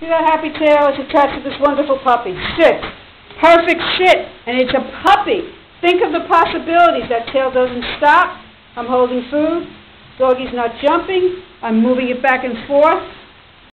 See that happy tail is attached to this wonderful puppy. Sit. Perfect sit. And it's a puppy. Think of the possibilities. That tail doesn't stop. I'm holding food. Doggy's not jumping. I'm moving it back and forth.